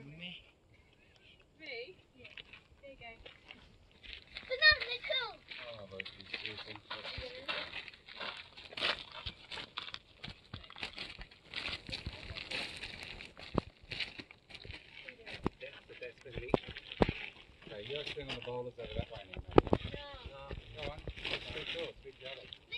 Me. Me? Yeah. There you go. But they're cool. Oh, those are Okay, you're swinging the bowlers over that way now. No. No, go on. Let's switch yours, switch.